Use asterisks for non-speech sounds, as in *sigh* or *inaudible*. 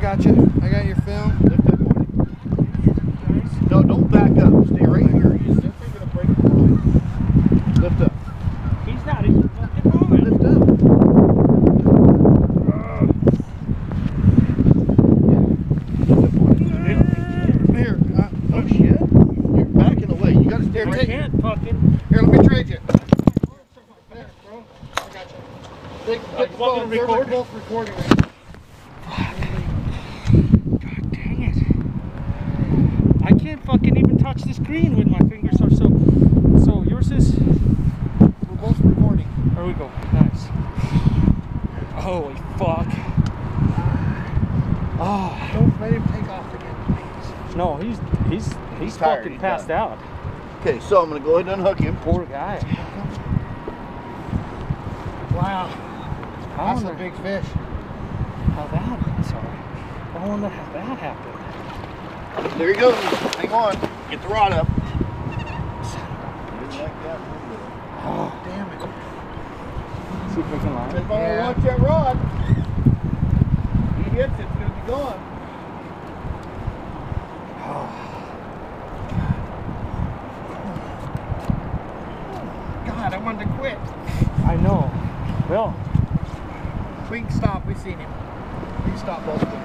got you. I got your film. Lift up. No, don't back up. Stay right here. He's definitely going to break the line. Lift up. He's not. He's fucking moving. Lift up. Here, uh, oh, I can't fucking. Here, let me trade you. There, bro. I got you. Big, big uh, phone. Record. They're both recording right now. I can't fucking even touch the screen with my fingers are so so yours is We're both recording. there we go. Nice. Holy fuck. Oh Don't let him take off again, please. no, he's he's he's, tired, fucking he's passed done. out. Okay, so I'm gonna go ahead and unhook him. Poor guy. Wow, I that's a big fish. how that sorry. I wonder how that happened. There he goes. Hang on. Get the rod up. Oh, Damn it. see if we can line. If I don't Yeah. watch that rod, he hits it, it's gonna be gone. Oh. *sighs* God, I wanted to quit. I know. Well, We can stop. We've seen him. We can stop both of them.